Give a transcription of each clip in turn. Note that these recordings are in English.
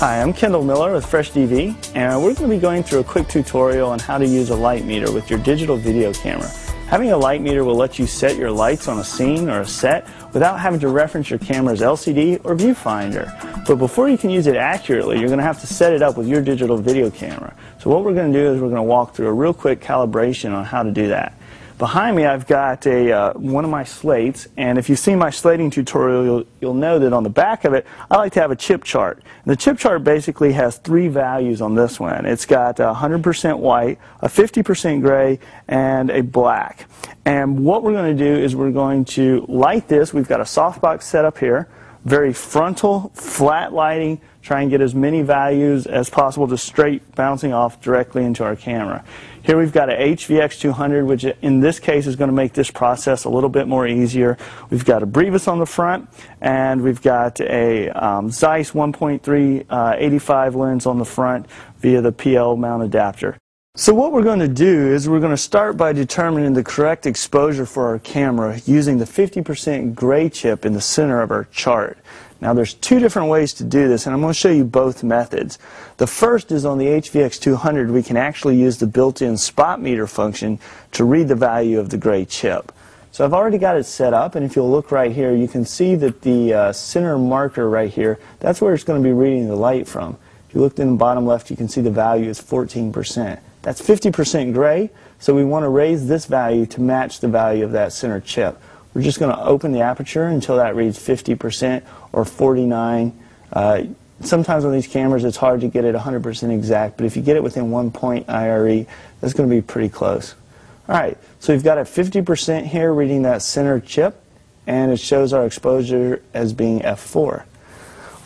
Hi, I'm Kendall Miller with FreshDV, and we're going to be going through a quick tutorial on how to use a light meter with your digital video camera. Having a light meter will let you set your lights on a scene or a set without having to reference your camera's LCD or viewfinder. But before you can use it accurately, you're going to have to set it up with your digital video camera. So what we're going to do is we're going to walk through a real quick calibration on how to do that. Behind me, I've got a, uh, one of my slates, and if you've seen my slating tutorial, you'll, you'll know that on the back of it, I like to have a chip chart. And the chip chart basically has three values on this one. It's got 100% white, a 50% gray, and a black. And what we're going to do is we're going to light this. We've got a softbox set up here, very frontal, flat lighting, try and get as many values as possible just straight bouncing off directly into our camera. Here we've got a HVX200, which in this case is going to make this process a little bit more easier. We've got a Brevis on the front, and we've got a um, Zeiss 1.3 uh, 85 lens on the front via the PL mount adapter. So what we're going to do is we're going to start by determining the correct exposure for our camera using the 50% gray chip in the center of our chart. Now there's two different ways to do this and I'm going to show you both methods. The first is on the HVX200 we can actually use the built-in spot meter function to read the value of the gray chip. So I've already got it set up and if you'll look right here you can see that the uh, center marker right here that's where it's going to be reading the light from. If you look in the bottom left you can see the value is 14%. That's 50% gray so we want to raise this value to match the value of that center chip. We're just going to open the aperture until that reads 50% or 49. Uh, sometimes on these cameras it's hard to get it 100% exact, but if you get it within one point IRE, that's going to be pretty close. All right, so we've got a 50% here reading that center chip, and it shows our exposure as being F4.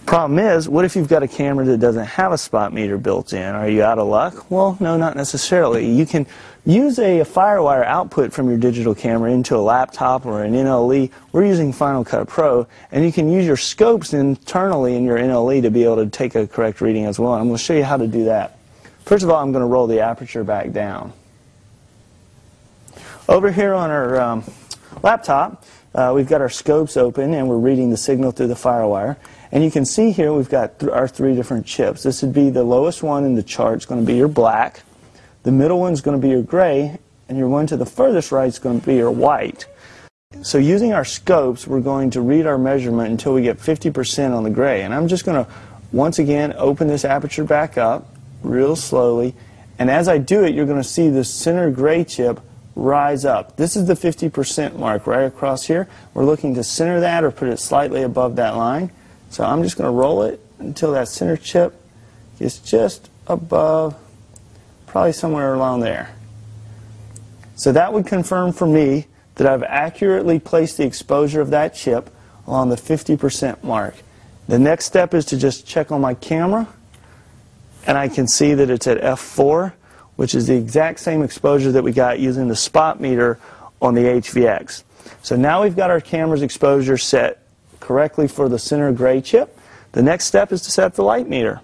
Problem is, what if you've got a camera that doesn't have a spot meter built in? Are you out of luck? Well, no, not necessarily. You can use a, a FireWire output from your digital camera into a laptop or an NLE. We're using Final Cut Pro, and you can use your scopes internally in your NLE to be able to take a correct reading as well. I'm going to show you how to do that. First of all, I'm going to roll the aperture back down. Over here on our um, laptop, uh, we've got our scopes open, and we're reading the signal through the FireWire. And you can see here we've got th our three different chips. This would be the lowest one in the chart. It's going to be your black. The middle one's going to be your gray. And your one to the furthest right is going to be your white. So using our scopes, we're going to read our measurement until we get 50% on the gray. And I'm just going to, once again, open this aperture back up real slowly. And as I do it, you're going to see the center gray chip rise up. This is the 50% mark right across here. We're looking to center that or put it slightly above that line. So I'm just going to roll it until that center chip is just above, probably somewhere along there. So that would confirm for me that I've accurately placed the exposure of that chip along the 50% mark. The next step is to just check on my camera, and I can see that it's at f4, which is the exact same exposure that we got using the spot meter on the HVX. So now we've got our camera's exposure set correctly for the center gray chip, the next step is to set the light meter.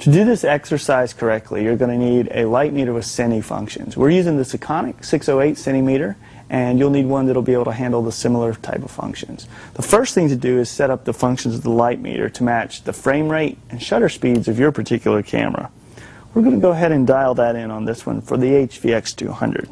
To do this exercise correctly, you're going to need a light meter with cine functions. We're using the Sekonic 608 Cinemeter, and you'll need one that'll be able to handle the similar type of functions. The first thing to do is set up the functions of the light meter to match the frame rate and shutter speeds of your particular camera. We're going to go ahead and dial that in on this one for the HVX200.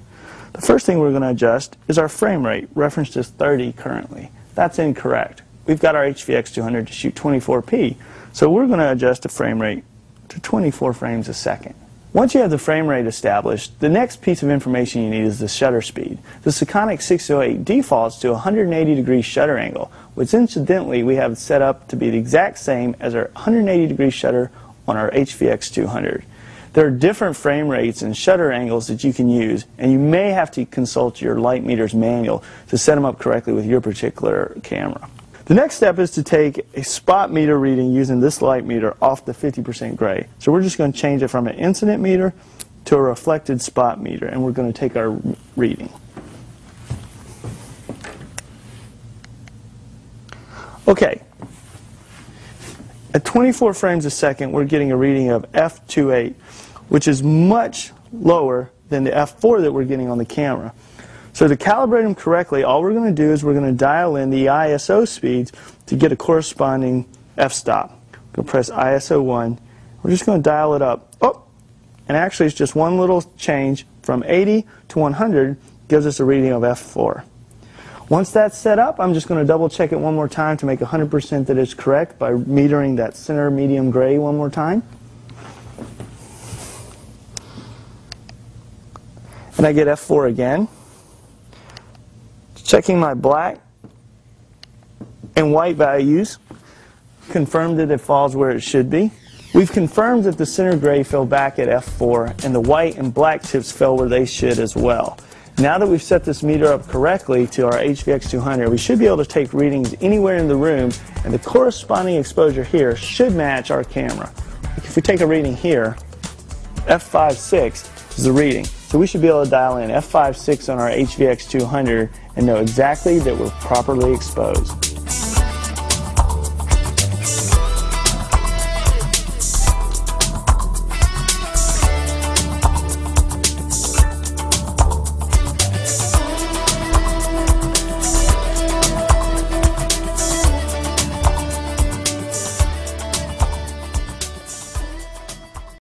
The first thing we're going to adjust is our frame rate, referenced as 30 currently. That's incorrect. We've got our HVX 200 to shoot 24p, so we're going to adjust the frame rate to 24 frames a second. Once you have the frame rate established, the next piece of information you need is the shutter speed. The Sekonic 608 defaults to 180 degree shutter angle, which incidentally we have set up to be the exact same as our 180 degree shutter on our HVX 200. There are different frame rates and shutter angles that you can use, and you may have to consult your light meter's manual to set them up correctly with your particular camera. The next step is to take a spot meter reading using this light meter off the 50% gray. So we're just going to change it from an incident meter to a reflected spot meter, and we're going to take our reading. Okay, at 24 frames a second, we're getting a reading of F28, which is much lower than the F4 that we're getting on the camera. So to calibrate them correctly, all we're going to do is we're going to dial in the ISO speeds to get a corresponding f-stop. Go press ISO 1. We're just going to dial it up. Oh, and actually it's just one little change from 80 to 100 gives us a reading of F4. Once that's set up, I'm just going to double check it one more time to make 100% that it's correct by metering that center medium gray one more time. And I get F4 again. Checking my black and white values, confirmed that it falls where it should be. We've confirmed that the center gray fell back at F4 and the white and black tips fell where they should as well. Now that we've set this meter up correctly to our HVX200, we should be able to take readings anywhere in the room, and the corresponding exposure here should match our camera. If we take a reading here, F56 is the reading. So we should be able to dial in F56 on our HVX200 and know exactly that we're properly exposed.